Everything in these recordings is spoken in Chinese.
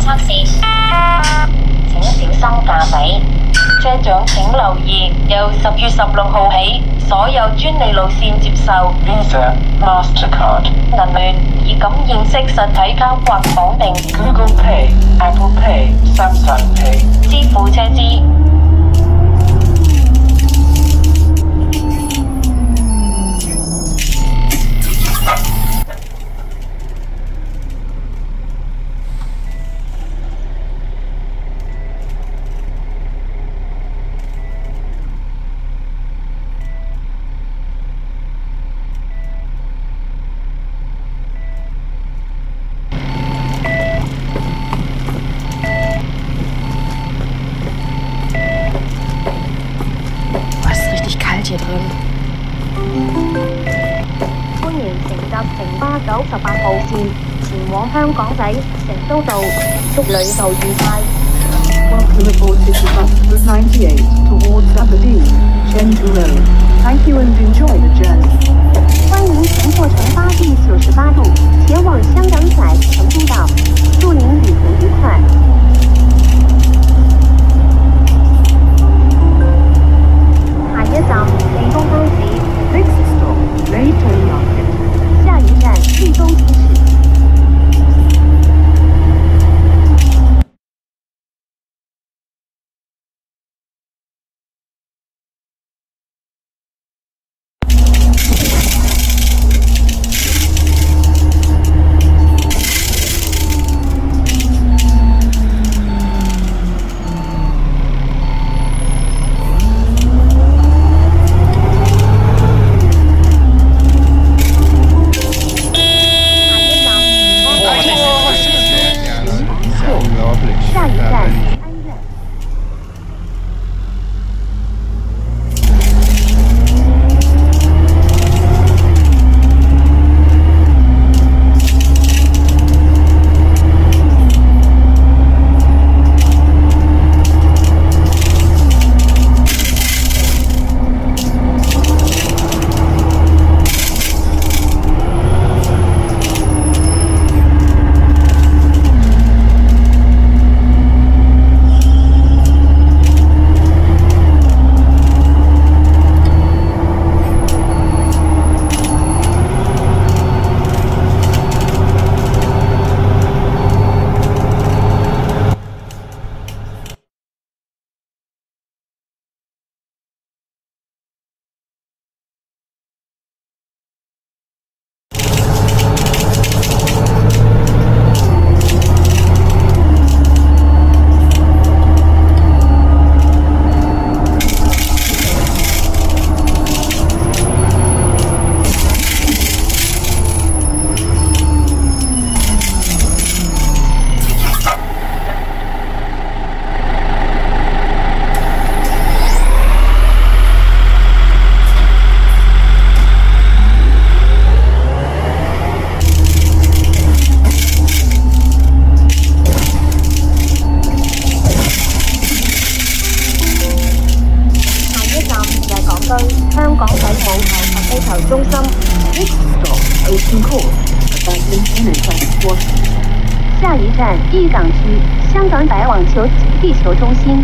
测试，请小心驾驶。车长，请留意，由十月十六号起，所有专利路线接受 Visa、Mastercard、银联、以感认识实体卡或绑定 Google Pay、Apple Pay、深圳 Pay 支付车资。kalt hier drin. 欢迎乘搭城巴九十八号线前往香港仔成都道，祝旅途愉快。 Welcome aboard City Bus Route 98 towards Aberdeen, Chengdu Road. Thank you and enjoy the journey. 裕港区香港百网球地球中心。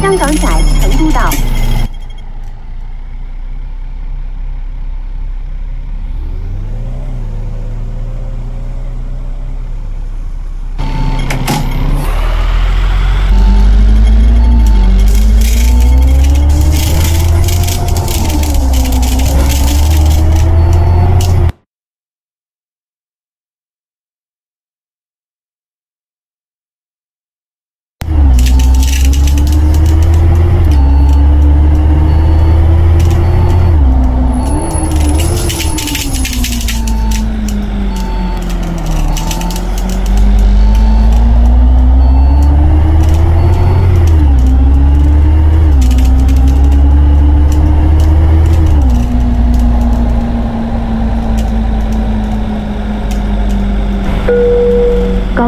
香港仔，成都道。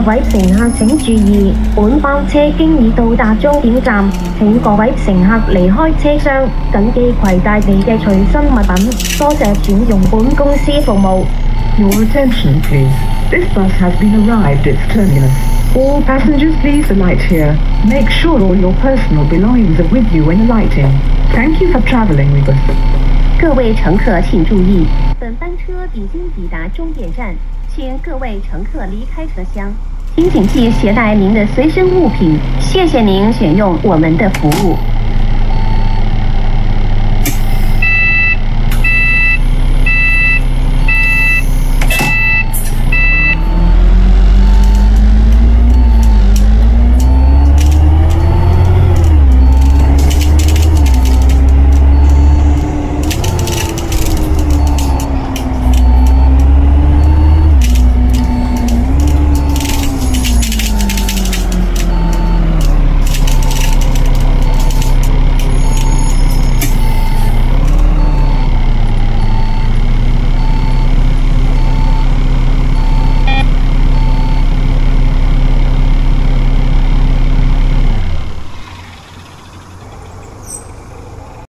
位乘客请注意，本班车经已到达终点站，请各位乘客离开车厢，谨记携带你嘅随身物品，多谢选用本公司服务。Your attention please, this bus has been arrived its terminus. All passengers please alight here. Make sure all your personal belongings are with you when alighting. Thank you for t r a v e l i n g with us. 各位乘客请注意，本班车已经抵达终点站，请各位乘客离开车厢。请谨记携带您的随身物品。谢谢您选用我们的服务。